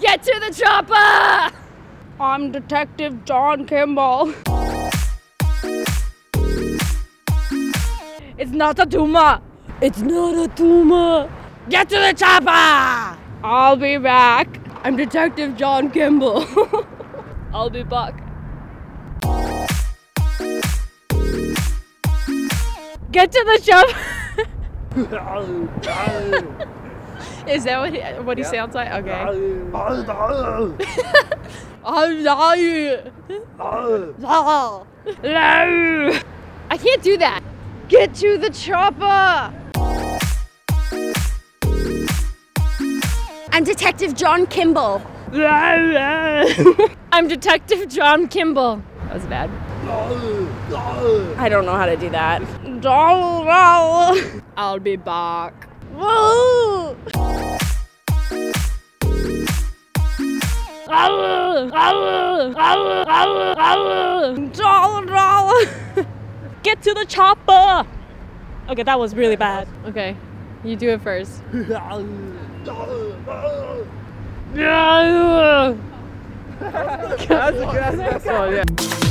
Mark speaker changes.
Speaker 1: Get to the chopper! I'm Detective John Kimble. It's not a tumor. It's not a tumor. Get to the chopper! I'll be back. I'm Detective John Kimble. I'll be back. Get to the chopper. Is that what he, what he sounds like? Okay. I'm dying. No. I can't do that. Get to the chopper.
Speaker 2: I'm Detective John Kimble.
Speaker 1: I'm Detective John Kimble. That was bad. I don't know how to do that. I'll be back.
Speaker 3: Get to the chopper! Okay, that was really bad.
Speaker 1: Okay, you do it first.
Speaker 4: That's, that's, that's, that's, yeah.